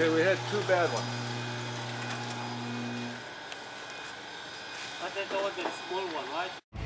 Okay, we had two bad ones. But that's all the small one, right?